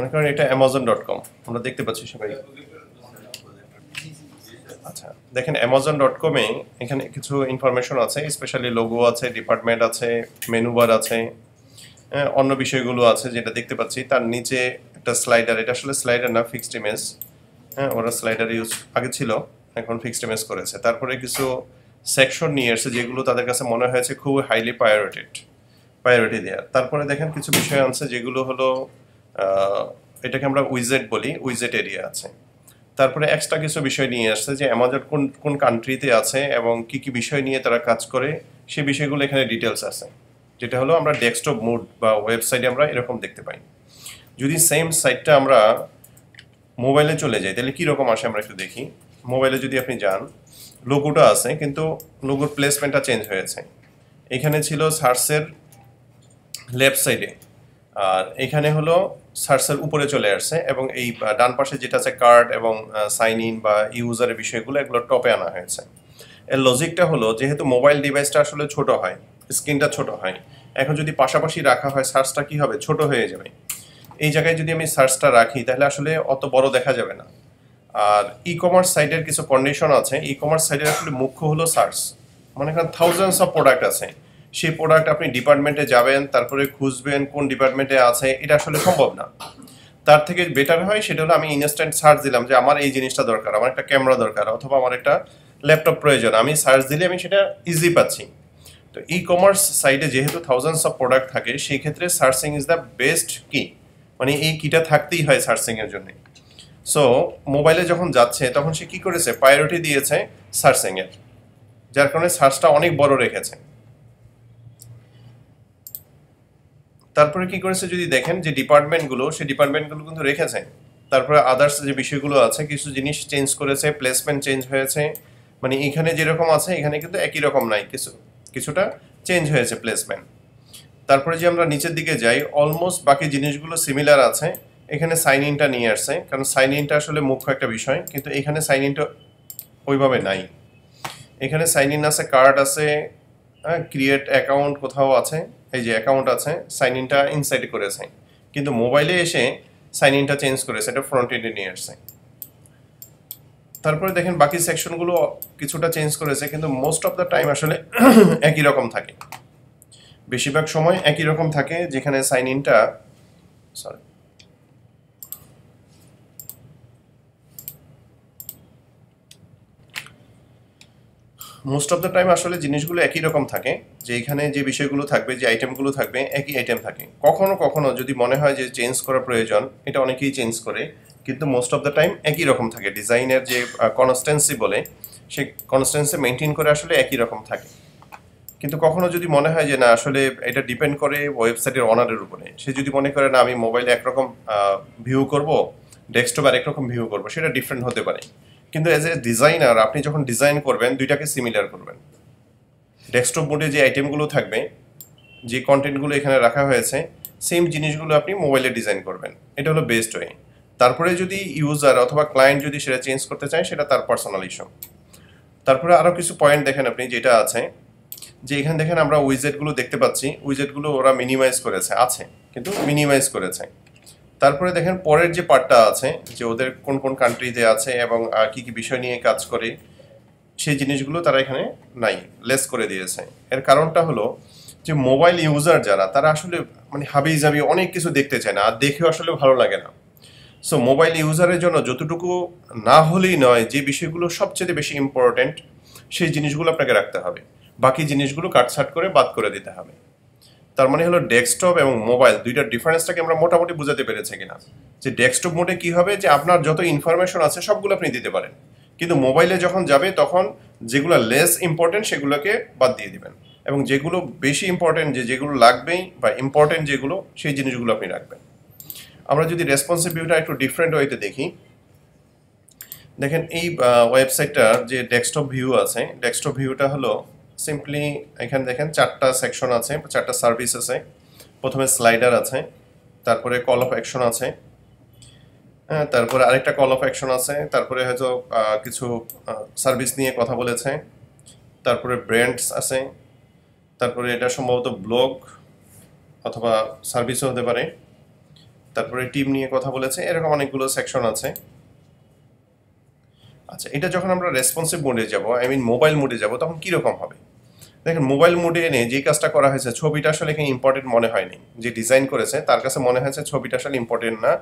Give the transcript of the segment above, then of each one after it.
মনে করেন এটা অ্যামাজন ডট কম আমরা দেখতে পাচ্ছি সবাই। আচ্ছা দেখেন অ্যামাজন ডট কমে এখানে কিছু ইনফরমেশন আছে স্পেশালি লোগো আছে ডিপার্টমেন্ট আছে মেনু বার আছে হ্যাঁ, অন্য বিষয়গুলো আছে যেটা দেখতে পাচ্ছি। তার নিচে একটা স্লাইডার এটা আসলে স্লাইডার না ফিক্সড ইমেজ হ্যাঁ ওরা স্লাইডার ইউজ আগে ছিল এখন ফিক্সড ইমেজ করেছে। তারপরে কিছু সেকশন নিয়ে এসেছে যেগুলো তাদের কাছে মনে হয়েছে খুব হাইলি প্রায়োরিটেড প্রায়োরিটি দেওয়া তারপরে দেখেন কিছু বিষয় আনছে যেগুলো হলো এটাকে আমরা উইজেট বলি, উইজেট এরিয়া আছে। তারপরে এক্সট্রা কিছু বিষয় নিয়ে আসছে যে অ্যামাজন কোন কোন কান্ট্রিতে আছে এবং কি কি বিষয় নিয়ে তারা কাজ করে, সেই বিষয়গুলো এখানে ডিটেলস আছে। যেটা হলো আমরা ডেস্কটপ মুড বা ওয়েবসাইটে আমরা এরকম দেখতে পাই। যদি সেম সাইটটা আমরা মোবাইলে চলে যাই, তাহলে কীরকম আসে আমরা একটু দেখি। মোবাইলে যদি আপনি যান লোগোটা আছে, কিন্তু লোগোর প্লেসমেন্টটা চেঞ্জ হয়েছে। এখানে ছিল সার্সের লেফট সাইডে আর এখানে হলো সার্চের উপরে চলে আসছে এবং এই ডান পাশে যেটা আছে কার্ড এবং সাইন ইন বা ইউজারের বিষয়গুলো, এগুলো টপে আনা হয়েছে। এর লজিকটা হলো, যেহেতু মোবাইল ডিভাইসটা আসলে ছোট হয়, স্ক্রিনটা ছোট হয়, এখন যদি পাশাপাশি রাখা হয় সার্চটা কি হবে? ছোট হয়ে যাবে। এই জায়গায় যদি আমি সার্চটা রাখি, তাহলে আসলে অত বড় দেখা যাবে না। আর ই কমার্স সাইটের কিছু কন্ডিশন আছে। ই কমার্স সাইটের আসলে মুখ্য হলো সার্চ মনে করেন থাউজেন্ডস অফ প্রোডাক্ট আছে। সেই প্রোডাক্ট আপনি ডিপার্টমেন্টে যাবেন, তারপরে খুঁজবেন কোন ডিপার্টমেন্টে আছে, এটা আসলে সম্ভব না। তার থেকে বেটার হয় সেটা হলো আমি ইনস্ট্যান্ট সার্চ দিলাম যে আমার এই জিনিসটা দরকার, আমার একটা ক্যামেরা দরকার অথবা আমার একটা ল্যাপটপ প্রয়োজন। আমি সার্চ দিলে আমি সেটা ইজি পাচ্ছি। তো ই কমার্স সাইটে যেহেতু থাউজেন্ডস অফ প্রোডাক্ট থাকে, সেই ক্ষেত্রে সার্চিং ইজ দ্য বেস্ট কি মানে এই কিটা থাকতেই হয় সার্চিং এর জন্য। সো মোবাইলে যখন যাচ্ছে, তখন সে কি করেছে? প্রায়োরিটি দিয়েছে সার্চিং এর। যার কারণে সার্চটা অনেক বড় রেখেছে। তারপরে কি করেছে যদি দেখেন যে ডিপার্টমেন্টগুলো সেই ডিপার্টমেন্টগুলো কিন্তু রেখেছে। তারপরে আদার্স যে বিষয়গুলো আছে, কিছু জিনিস চেঞ্জ করেছে প্লেসমেন্ট চেঞ্জ হয়েছে। মানে এখানে যেরকম আছে, এখানে কিন্তু একই রকম নাই। কিছু, কিছুটা চেঞ্জ হয়েছে প্লেসমেন্ট তারপরে যে আমরা নিচের দিকে যাই অলমোস্ট বাকি জিনিসগুলো সিমিলার আছে। এখানে সাইন ইনটা নিয়ে আসছে। কারণ সাইন ইনটা আসলে মুখ্য একটা বিষয়, কিন্তু এখানে সাইন ইনটা ওইভাবে নাই। এখানে সাইন ইন আছে কার্ড আছে ক্রিয়েট অ্যাকাউন্ট কোথাও আছে। এই যে অ্যাকাউন্ট আছে সাইন ইনটা ইনসাইডে করেছে। কিন্তু মোবাইলে এসে সাইন ইনটা চেঞ্জ করেছে, এটা ফ্রন্ট এন্ডে নিয়ে আসছে। তারপরে দেখেন বাকি সেকশনগুলো কিছুটা চেঞ্জ করেছে, কিন্তু মোস্ট অফ দ্য টাইম আসলে একই রকম থাকে। বেশিরভাগ সময় একই রকম থাকে, যেখানে sign ইনটা sorry most of the time আসলে জিনিসগুলো একই রকম থাকে। যে এখানে যে বিষয়গুলো থাকবে, যে আইটেমগুলো থাকবে, একই আইটেম থাকে। কখনো কখনো যদি মনে হয় যে চেঞ্জ করা প্রয়োজন, এটা অনেকেই চেঞ্জ করে, কিন্তু মোস্ট অফ দ্য টাইম একই রকম থাকে। ডিজাইনের যে কনস্টেন্সি বলে সেই কনস্টেন্সি মেনটেন করে আসলে একই রকম থাকে। কিন্তু কখনো যদি মনে হয় যে না, আসলে এটা ডিপেন্ড করে ওয়েবসাইটের অনারের উপরে, সে যদি মনে করে না, আমি মোবাইলে একরকম ভিউ করব ডেস্কটপ আর একরকম ভিউ করব, সেটা ডিফারেন্ট হতে পারে। কিন্তু এজ এ ডিজাইনার আপনি যখন ডিজাইন করবেন, দুইটাকে সিমিলার করবেন। ডেস্কটপ মোডে যে আইটেমগুলো থাকবে, যে কন্টেন্টগুলো এখানে রাখা হয়েছে সেম জিনিসগুলো আপনি মোবাইলে ডিজাইন করবেন। এটা হলো বেস্ট ওয়ে তারপরে যদি ইউজার অথবা ক্লায়েন্ট যদি সেটা চেঞ্জ করতে চায়, সেটা তার পার্সোনাল ইস্যু তারপরে আরও কিছু পয়েন্ট দেখেন আপনি, যেটা আছে, যে এখানে দেখেন আমরা উইজেটগুলো দেখতে পাচ্ছি উইজেটগুলো ওরা মিনিমাইজ করেছে, আছে, কিন্তু মিনিমাইজ করেছে। তারপরে দেখেন পরের যে পার্টটা আছে, যে ওদের কোন কোন কান্ট্রিতে আছে এবং কি কি বিষয় নিয়ে কাজ করে সেই জিনিসগুলো তারা এখানে নাই লেস করে দিয়েছে। এর কারণটা হলো যে মোবাইল ইউজার যারা, তারা আসলে মানে হাবি জাবি অনেক কিছু দেখতে চায় না, আর দেখেও আসলে ভালো লাগে না। সো মোবাইল ইউজারের জন্য যতটুকু না হলেই নয়, যে বিষয়গুলো সবচেয়ে বেশি ইম্পর্ট্যান্ট সেই জিনিসগুলো আপনাকে রাখতে হবে। বাকি জিনিসগুলো কাটছাট করে বাদ করে দিতে হবে। তার মানে হলো ডেস্কটপ এবং মোবাইল দুইটার ডিফারেন্সটাকে আমরা মোটামুটি বোঝাতে পেরেছি কিনা। যে ডেস্কটপ মোডে কি হবে? যে আপনার যত ইনফরমেশন আছে, সবগুলো আপনি দিতে পারেন। কিন্তু মোবাইলে যখন যাবে, তখন যেগুলো লেস ইম্পর্টেন্ট সেগুলোকে বাদ দিয়ে দিবেন। এবং যেগুলো বেশি ইম্পর্টেন্ট যে যেগুলো লাগবেই বা ইম্পর্টেন্ট যেগুলো, সেই জিনিসগুলো আপনি রাখবেন। আমরা যদি রেসপন্সিভ ভিউটা একটু ডিফারেন্ট ওয়েতে দেখি, দেখেন এই ওয়েবসাইটটার যে ডেস্কটপ ভিউ আছে ডেস্কটপ ভিউটা হলো সিম্পলি এখানে দেখেন চারটা সেকশন আছে, চারটা সার্ভিস আছে। প্রথমে স্লাইডার আছে, তারপরে কল অফ অ্যাকশন আছে। হ্যাঁ তারপরে আরেকটা কল অফ অ্যাকশন আছে, তারপরে হয়তো কিছু সার্ভিস নিয়ে কথা বলেছে, তারপরে ব্র্যান্ডস আছে, তারপরে এটা সম্ভবত ব্লগ অথবা সার্ভিসও হতে পারে, তারপরে টিম নিয়ে কথা বলেছে, এরকম অনেকগুলো সেকশন আছে। আচ্ছা এটা যখন আমরা রেসপন্সিভ মোডে যাব আই মিন মোবাইল মোডে যাব, তখন কীরকম হবে? দেখেন মোবাইল মোডে এনে যে কাজটা করা হয়েছে, ছবিটা আসলে এখানে ইম্পর্টেন্ট মনে হয়নি। যে ডিজাইন করেছে, তার কাছে মনে হয়েছে ছবিটা আসলে ইম্পর্টেন্ট না।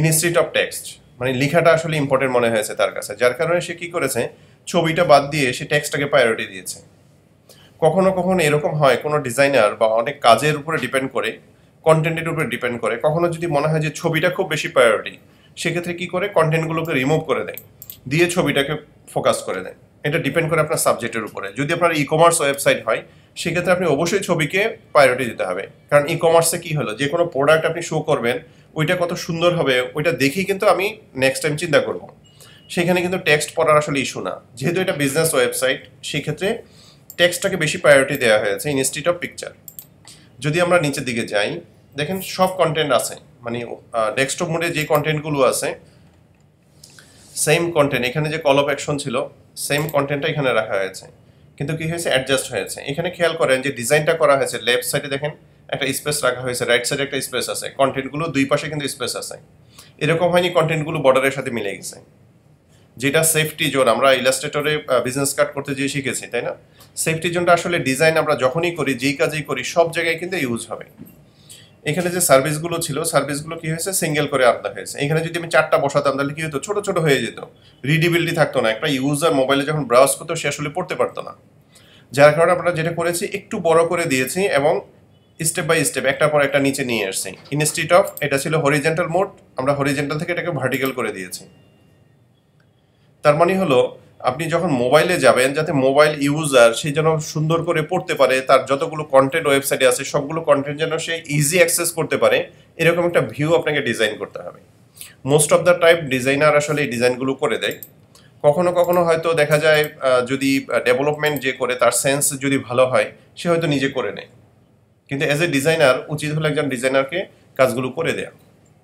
ইনস্টিট অফ টেক্সট মানে লেখাটা আসলে ইম্পর্টেন্ট মনে হয়েছে তার কাছে। যার কারণে সে কি করেছে, ছবিটা বাদ দিয়ে সে টেক্সটটাকে প্রায়োরিটি দিয়েছে। কখনো কখনো এরকম হয়, কোনো ডিজাইনার বা অনেক কাজের উপরে ডিপেন্ড করে কন্টেন্টের উপরে ডিপেন্ড করে, কখনো যদি মনে হয় যে ছবিটা খুব বেশি প্রায়োরিটি সেক্ষেত্রে কি করে কন্টেন্টগুলোকে রিমুভ করে দেয়। দিয়ে ছবিটাকে ফোকাস করে দেয়। এটা ডিপেন্ড করে আপনার সাবজেক্টের উপরে। যদি আপনার ই কমার্স ওয়েবসাইট হয়, সেক্ষেত্রে আপনি অবশ্যই ছবিকে প্রায়োরিটি দিতে হবে। কারণ ই কমার্সে কি হলো? যে কোনো প্রোডাক্ট আপনি শো করবেন, ওইটা কত সুন্দর হবে, ওইটা দেখেই কিন্তু আমি নেক্সট টাইম চিন্তা করব। সেখানে কিন্তু টেক্সট পড়ার আসলে ইস্যু না। যেহেতু এটা বিজনেস ওয়েবসাইট সেক্ষেত্রে টেক্সটটাকে বেশি প্রায়োরিটি দেওয়া হয়েছে ইনস্টিট অফ পিকচার যদি আমরা নিচের দিকে যাই, দেখেন সব কন্টেন্ট আছে। মানে ডেস্কটপ মোডে যে কন্টেন্টগুলো আছে সেম কন্টেন্ট এখানে যে কল অফ অ্যাকশন ছিল সেম কন্টেন্টটা এখানে রাখা হয়েছে। কিন্তু কি হয়েছে? অ্যাডজাস্ট হয়েছে। এখানে খেয়াল করেন যে ডিজাইনটা করা হয়েছে লেফট সাইডে দেখেন, একটা স্পেস রাখা হয়েছে রাইট সাইডে একটা স্পেস আছে। কন্টেন্টগুলো দুই পাশে কিন্তু স্পেস আছে। এরকম হয়নি কন্টেন্টগুলো বর্ডারের সাথে মিলে গেছে। যেটা সেফটি জোন আমরা ইলাস্ট্রেটরে বিজনেস কার্ড করতে যেয়ে শিখেছি, তাই না? সেফটি জোনটা আসলে ডিজাইন আমরা যখনই করি, যেই কাজেই করি, সব জায়গায় কিন্তু ইউজ হবে। এখানে যে সার্ভিসগুলো ছিল সার্ভিসগুলো কি হয়েছে? সিঙ্গেল করে আলাদা হয়েছে। এখানে যদি আমি চারটা বসাতাম, তাহলে কি হতো? ছোট ছোট হয়ে যেত। রিডিবিলিটি থাকতো না। একটা ইউজার মোবাইলে যখন ব্রাউজ করতো, সে আসলে পড়তে পারতো না। যার কারণে আমরা যেটা করেছি, একটু বড় করে দিয়েছি এবং স্টেপ বাই স্টেপ একটা পর একটা নিচে নিয়ে আসছি। ইনস্টিট অফ এটা ছিল হরিজেন্টাল মোড আমরা হরিজেন্টাল থেকে এটাকে ভার্টিক্যাল করে দিয়েছি। তার মানে হলো আপনি যখন মোবাইলে যাবেন, যাতে মোবাইল ইউজার সে যেন সুন্দর করে পড়তে পারে, তার যতগুলো কন্টেন্ট ওয়েবসাইটে আছে, সবগুলো কন্টেন্ট যেন সে ইজি অ্যাক্সেস করতে পারে, এরকম একটা ভিউ আপনাকে ডিজাইন করতে হবে। Most of the type designer আসলে এই ডিজাইনগুলো করে দেয়। কখনো কখনো হয়তো দেখা যায় যদি ডেভেলপমেন্ট যে করে, তার সেন্স যদি ভালো হয়, সে হয়তো নিজে করে নেয়। কিন্তু অ্যাজ এ ডিজাইনার উচিত হলো একজন ডিজাইনারকে কাজগুলো করে দেয়া।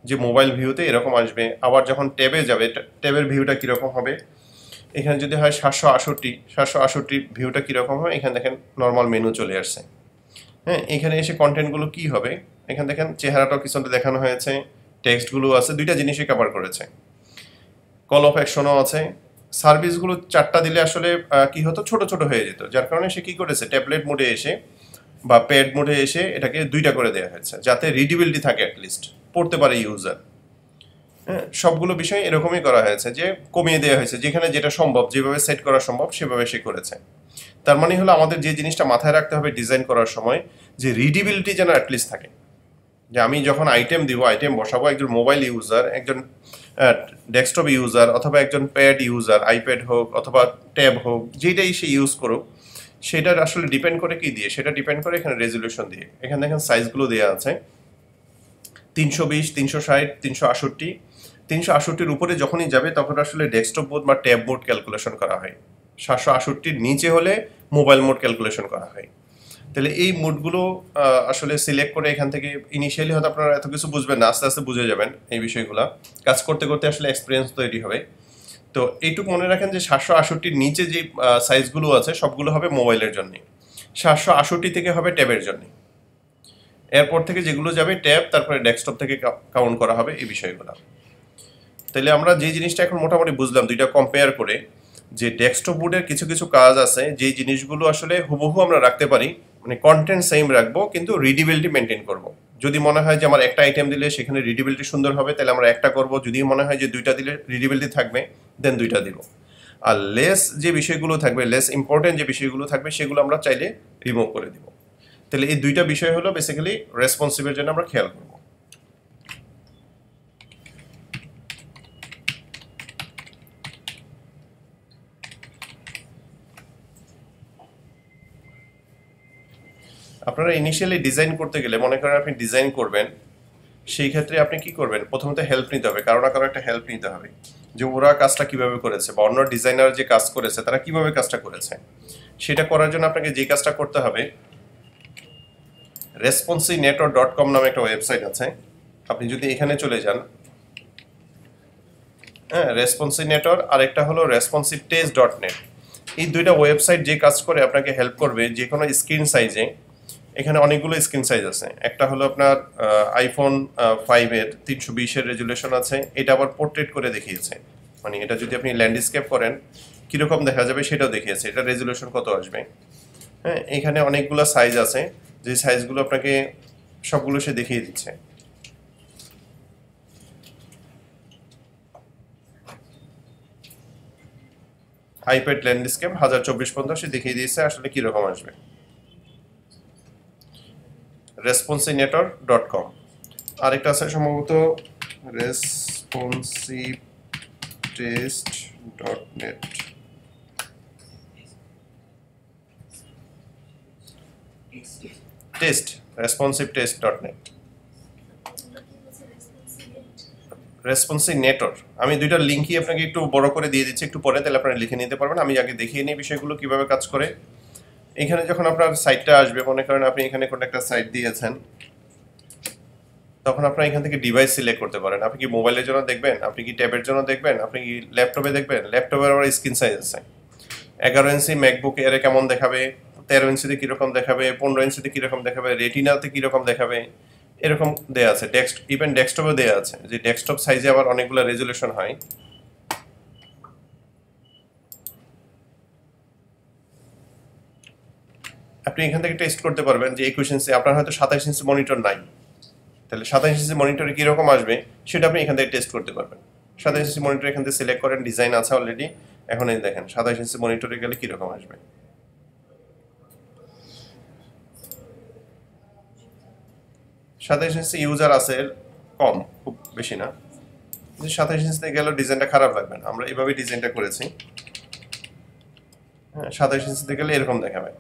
যে মোবাইল ভিউতে এরকম আসবে, আবার যখন ট্যাবে যাবে ট্যাবের ভিউটা কীরকম হবে এখানে যদি হয় সাতশো আষট্টি সাতশো আষট্টি ভিউটা কীরকম হয় এখানে দেখেন নর্মাল মেনু চলে আসছে। হ্যাঁ এখানে এসে কন্টেন্টগুলো কি হবে? এখানে দেখেন চেহারাটাও কিছুটা দেখানো হয়েছে টেক্সটগুলো আছে, দুইটা জিনিসই কভার করেছে। কল অফ অ্যাকশনও আছে। সার্ভিসগুলো চারটা দিলে আসলে কি হতো? ছোট ছোট হয়ে যেত। যার কারণে সে কি করেছে? ট্যাবলেট মোডে এসে বা প্যাড মোডে এসে এটাকে দুইটা করে দেওয়া হয়েছে, যাতে রিডিবিলিটি থাকে অ্যাটলিস্ট পড়তে পারে ইউজার সবগুলো বিষয় এরকমই করা হয়েছে যে কমিয়ে দেওয়া হয়েছে। যেখানে যেটা সম্ভব, যেভাবে সেট করা সম্ভব, সেভাবে সে করেছে। তার মানে হলো আমাদের যে জিনিসটা মাথায় রাখতে হবে ডিজাইন করার সময়, যে রিডিবিলিটি যেন অ্যাটলিস্ট থাকে। যে আমি যখন আইটেম দিব আইটেম বসাবো, একজন মোবাইল ইউজার একজন ডেস্কটপ ইউজার অথবা একজন প্যাড ইউজার আইপ্যাড হোক অথবা ট্যাব হোক, যেটাই সে ইউজ করুক, সেটার আসলে ডিপেন্ড করে কি দিয়ে? সেটা ডিপেন্ড করে এখানে রেজলিউশন দিয়ে। এখানে দেখেন সাইজগুলো দেওয়া আছে। তিনশো বিশ, তিনশো ষাট, তিনশো আষট্টি তিনশো আষট্টির উপরে যখনই যাবে, তখন আসলে ডেস্কটপ মোড বা ট্যাব মোড ক্যালকুলেশন করা হয়। সাতশো আষট্টির নিচে হলে মোবাইল মোড ক্যালকুলেশন করা হয়। তাহলে এই মোডগুলো আসলে সিলেক্ট করে এখান থেকে ইনিশিয়ালি হয়তো আপনারা এত কিছু বুঝবেন না, আস্তে আস্তে বুঝে যাবেন এই বিষয়গুলো। কাজ করতে করতে আসলে এক্সপিরিয়েন্স তৈরি হবে। তো এইটুকু মনে রাখেন যে সাতশো আষট্টির নিচে যে সাইজগুলো আছে, সবগুলো হবে মোবাইলের জন্যে। সাতশো আষট্টি থেকে হবে ট্যাবের জন্যে। এরপর থেকে যেগুলো যাবে, ট্যাব, তারপরে ডেস্কটপ থেকে কাউন্ট করা হবে এই বিষয়গুলো। তাহলে আমরা যে জিনিসটা এখন মোটামুটি বুঝলাম, দুইটা কম্পেয়ার করে যে ডেস্কটপ বোর্ডের কিছু কিছু কাজ আছে যে জিনিসগুলো আসলে হুবহু আমরা রাখতে পারি মানে কন্টেন্ট সেম রাখব, কিন্তু রিডিবিলিটি মেনটেন করব। যদি মনে হয় যে আমার একটা আইটেম দিলে সেখানে রিডিবিলিটি সুন্দর হবে তাহলে আমরা একটা করব। যদি মনে হয় যে দুইটা দিলে রিডিবিলিটি থাকবে দেন দুইটা দিব। আর লেস যে বিষয়গুলো থাকবে লেস ইম্পর্টেন্ট যে বিষয়গুলো থাকবে, সেগুলো আমরা চাইলে রিমুভ করে দিব। তাহলে এই দুইটা বিষয় হলো বেসিক্যালি রেসপন্সিভের জন্য আমরা খেয়াল করব। আপনারা ইনিশিয়ালি ডিজাইন করতে গেলে, মনে করেন আপনি ডিজাইন করবেন, সেই ক্ষেত্রে আপনি কি করবেন? প্রথমত হেল্প নিতে হবে, কারও না কারও একটা হেল্প নিতে হবে। যে ওরা কাজটা কীভাবে করেছে বা অন্য ডিজাইনার যে কাজ করেছে, তারা কীভাবে কাজটা করেছে? সেটা করার জন্য আপনাকে যে কাজটা করতে হবে রেসপন্সি নেটওয়ার্ক ডট কম নামে একটা ওয়েবসাইট আছে। আপনি যদি এখানে চলে যান হ্যাঁ রেসপন্সি নেটওয়ার্ক আর একটা হলো রেসপন্সিভ টেস্ট ডট নেট। এই দুইটা ওয়েবসাইট যে কাজ করে আপনাকে হেল্প করবে যে কোনো স্ক্রিন সাইজে। এখানে অনেকগুলো স্ক্রিন সাইজ আছে। একটা হলো আপনার আইফোন ফাইভের তিনশো বিশের রেজুলেশন আছে। এটা আবার পোর্ট্রেট করে দেখিয়েছে। মানে এটা যদি আপনি ল্যান্ডস্কেপ করেন, কীরকম দেখা যাবে সেটাও দেখিয়েছে। এটা রেজুলেশন কত আসবে? হ্যাঁ এখানে অনেকগুলো সাইজ আছে। যে সাইজগুলো আপনাকে সবগুলো সে দেখিয়ে দিচ্ছে। আইপ্যাড ল্যান্ডস্কেপ হাজার চব্বিশ পর্যন্ত সে দেখিয়ে দিয়েছে, আসলে কীরকম আসবে। রেসপন্সিনেটর ডট কম আরেকটা আছে সম্ভবত responsive test dot net test dot net responsive নেটর আমি দুইটা লিঙ্কই আপনাকে একটু বড় করে দিয়ে দিচ্ছি, একটু পরে, তাহলে আপনারা লিখে নিতে পারবেন। আমি আগে দেখিয়ে নিই বিষয়গুলো, কীভাবে কাজ করে। এখানে যখন আপনার সাইটটা আসবে, মনে করেন আপনি এখানে কোনো একটা সাইট দিয়েছেন, তখন আপনার এখান থেকে ডিভাইস সিলেক্ট করতে পারেন। আপনি কি মোবাইলের জন্য দেখবেন? আপনি কি ট্যাবের জন্য দেখবেন? আপনি কি ল্যাপটপে দেখবেন? ল্যাপটপের আবার স্ক্রিন সাইজ আছে। এগারো ইঞ্চি ম্যাকবুক এর কেমন দেখাবে? তেরো ইঞ্চিতে কীরকম দেখাবে, পনেরো ইঞ্চিতে কীরকম দেখাবে, রেটিনাতে কীরকম দেখাবে, এরকম দেয়া আছে। ডেস্ক ইভেন ডেস্কটপে দেয়া আছে, যে ডেস্কটপ সাইজে আবার অনেকগুলো রেজুলেশন হয়। আপনি এখান থেকে টেস্ট করতে পারবেন যে একুশ ইঞ্চি, আপনার হয়তো সাতাশ ইঞ্চি মনিটর নাই। তাহলে সাতাশ ইঞ্চি মনিটরে কীরকম আসবে, সেটা আপনি এখান থেকে টেস্ট করতে পারবেন। সাতাশ ইঞ্চি মনিটর এখান থেকে সিলেক্ট করেন ডিজাইন আছে অলরেডি এখন এই দেখেন, সাতাশ ইঞ্চি মনিটরে গেলে কীরকম আসবে? সাতাশ ইঞ্চি ইউজার আছে, কম, খুব বেশি না। সাতাশ ইঞ্চিতে গেলেও ডিজাইনটা খারাপ লাগবে না। আমরা এভাবে ডিজাইনটা করেছি। হ্যাঁ সাতাশ ইঞ্চিতে গেলে এরকম দেখাবে।